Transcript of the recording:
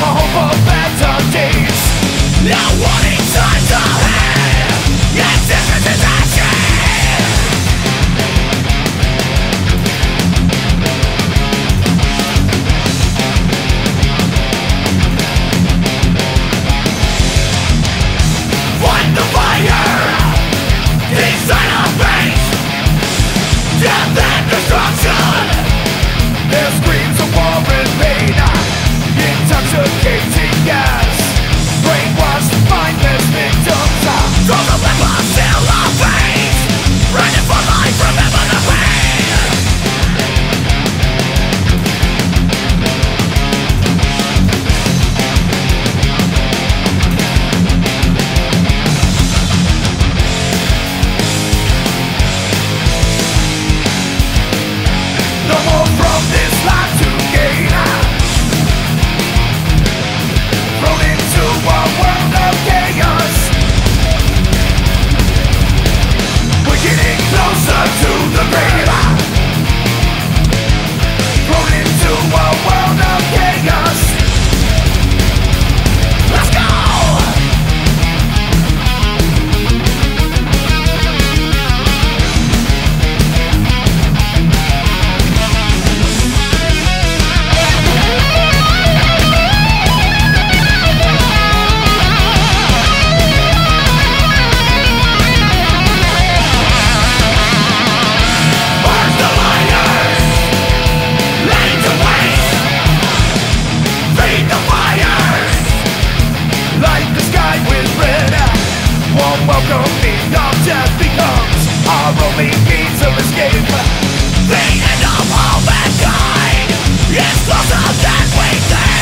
my hope of better days. Now what in times I have only means of escape The end of all mankind Is closer than we think